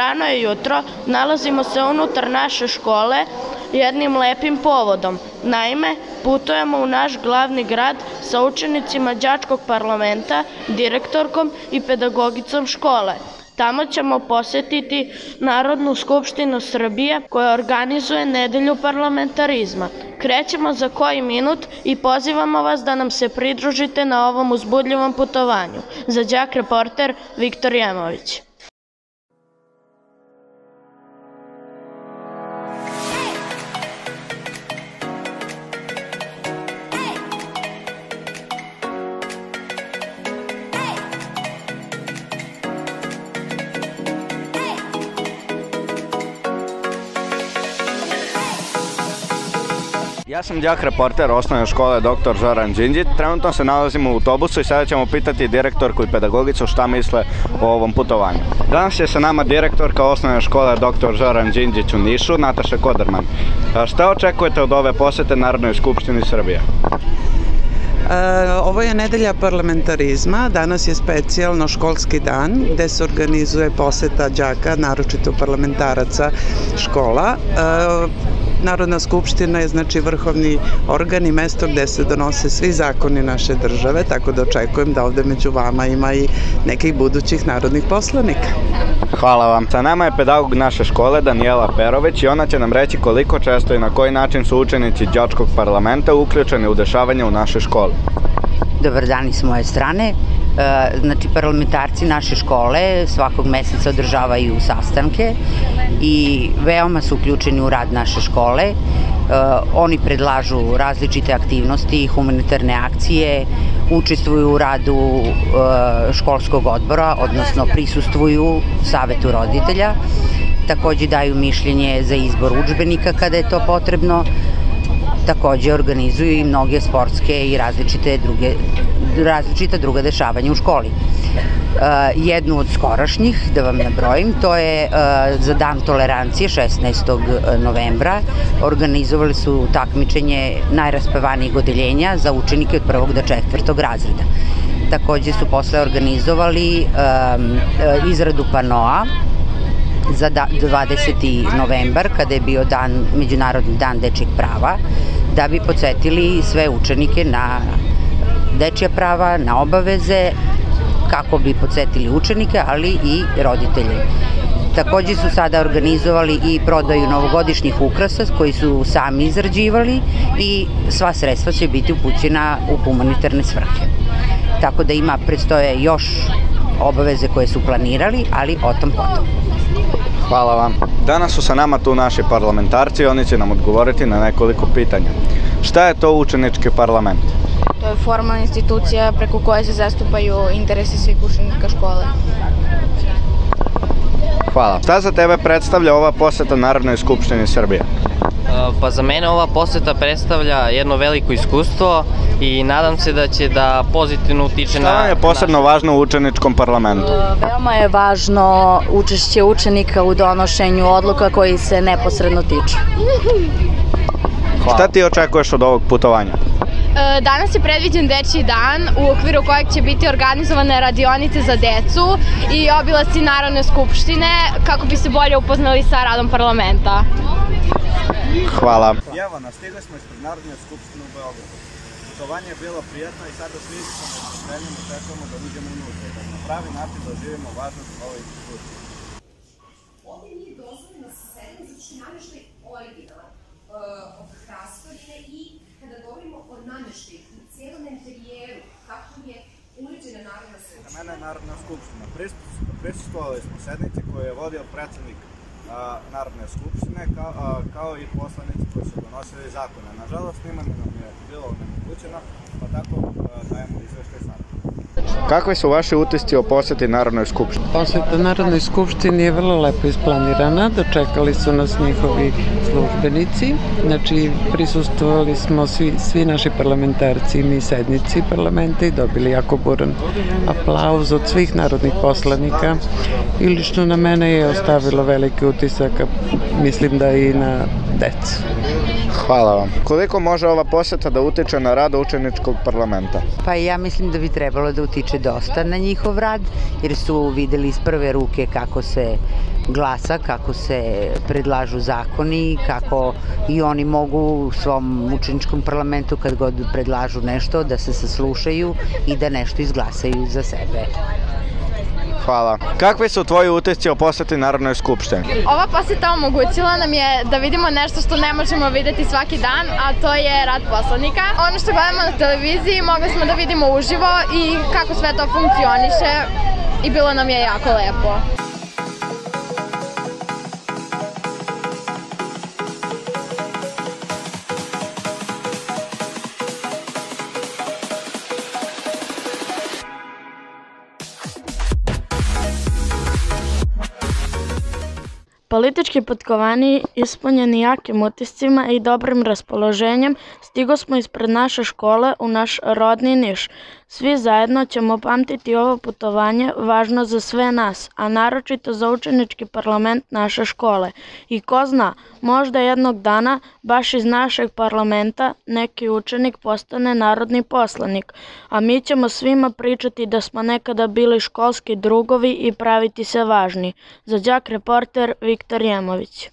Rano je jutro, nalazimo se unutar naše škole jednim lepim povodom. Naime, putujemo u naš glavni grad sa učenicima đačkog parlamenta, direktorkom i pedagogicom škole. Tamo ćemo posetiti Narodnu skupštinu Srbije koja organizuje nedelju parlamentarizma. Krećemo za koji minut i pozivamo vas da nam se pridružite na ovom uzbudljivom putovanju. Za đak reporter Viktor Jemović. Ja sam đak reporter osnovne škole dr. Zoran Đinđić. Trenutno se nalazimo u autobusu i sada ćemo pitati direktorku i pedagogicu šta misle o ovom putovanju. Danas je sa nama direktorka osnovne škole dr. Zoran Đinđić u Nišu, Nataša Koderman. Šta očekujete od ove posete Narodnoj skupštini Srbije? E, Ovo je nedelja parlamentarizma, danas je specijalno školski dan gde se organizuje poseta đaka, naročito parlamentaraca škola. Narodna skupština je znači vrhovni organ i mesto gde se donose svi zakoni naše države, tako da očekujem da ovde među vama ima i nekih budućih narodnih poslanika. Hvala vam. Sa nama je pedagog naše škole Danijela Perović i ona će nam reći koliko često i na koji način su učenici đačkog parlamenta uključeni u dešavanja u našoj školi. Dobar dan i s moje strane. E, Znači, parlamentarci naše škole svakog meseca održavaju sastanke i veoma su uključeni u rad naše škole. E, Oni predlažu različite aktivnosti, humanitarne akcije, učestvuju u radu e, školskog odbora, odnosno prisustvuju savetu roditelja. Takođe daju mišljenje za izbor učbenika kada je to potrebno takođe organizuju i mnoge sportske i različite druge, različita druga dešavanja u školi. E, jednu od skorašnjih, da vam nabrojim, to je e, za dan tolerancije 16. novembra. Organizovali su takmičenje najraspevanijeg odeljenja za učenike od prvog do četvrtog razreda. Takođe su posle organizovali e, e, izradu panoa za da- 20. novembar, kada je bio dan, Međunarodni dan dečjeg prava, da bi podsjetili sve učenike na dečja prava, na obaveze, kako bi podsjetili učenike, ali i roditelje. Takođe su sada organizovali i prodaju novogodišnjih ukrasa koji su sami izrađivali i sva sredstva će biti upućena u humanitarne svrhe. Tako da ima, predstoje još obaveze koje su planirali, ali o tom potom. Hvala vam. Danas su sa nama tu naši parlamentarci i oni će nam odgovoriti na nekoliko pitanja. Šta je to učenički parlament? To je formalna institucija preko koje se zastupaju interesi svih učenika škole. Hvala. Šta za tebe predstavlja ova poseta Narodnoj skupštini Srbije? Pa za mene ova poseta predstavlja jedno veliko iskustvo i nadam se da će da pozitivno utiče na... Šta je posebno važno u učeničkom parlamentu? Veoma je važno učešće učenika u donošenju odluka koji se neposredno tiču. Šta ti očekuješ od ovog putovanja? E, Danas je predviđen dečji dan u okviru kojeg će biti organizovane radionice za decu i obilasci Narodne skupštine kako bi se bolje upoznali sa radom parlamenta. Hvala. Evo nas, stigli smo ispred Narodne skupštine u Beogradu. Putovanje je bilo prijatno i sada svi smo nestrpljenjem očekujemo da uđemo unutra i da na pravi način doživimo važnost ove institucije. Ovde nije dozvoljeno sa sedem, zato što je nameštaj originalan uh, od hrastovine i kada govorimo o nameštaju i cijelom interijeru, kako je uređena Narodna Za skupština. mene je Narodna skupština. Prisus- Prisustvovali smo sednici koju je vodio predsednik a, Narodne skupštine, kao, a, kao i poslanici koji su donosili zakone. Nažalost, snimanje nam je bilo onemogućeno, pa tako a, dajemo izveštaj Kakvi su vaši utisci o poseti Narodnoj skupštini? Poseta Narodnoj skupštini je vrlo lepo isplanirana, dočekali su nas njihovi službenici, znači prisustvovali smo svi, svi naši parlamentarci i mi sednici parlamenta i dobili jako buran aplauz od svih narodnih poslanika. I lično na mene je ostavilo veliki utisak, mislim da i na decu. Hvala vam. Koliko može ova poseta da utiče na rad učeničkog parlamenta? Pa ja mislim da bi trebalo da da utiče dosta na njihov rad, jer su videli iz prve ruke kako se glasa, kako se predlažu zakoni, kako i oni mogu u svom učeničkom parlamentu kad god predlažu nešto da se saslušaju i da nešto izglasaju za sebe. Hvala. Kakvi su tvoji utisci o poseti Narodnoj skupštini? Ova poseta omogućila nam je da vidimo nešto što ne možemo videti svaki dan, a to je rad poslanika. Ono što gledamo na televiziji mogli smo da vidimo uživo i kako sve to funkcioniše i bilo nam je jako lepo. Politički potkovani, ispunjeni jakim utiscima i dobrim raspoloženjem, stigo smo ispred naše škole u naš rodni Niš. Svi zajedno ćemo pamtiti ovo putovanje važno za sve nas, a naročito za učenički parlament naše škole. I ko zna, možda jednog dana, baš iz našeg parlamenta, neki učenik postane narodni poslanik, a mi ćemo svima pričati da smo nekada bili školski drugovi i praviti se važni. Za Đak reporter Viktor Jemović.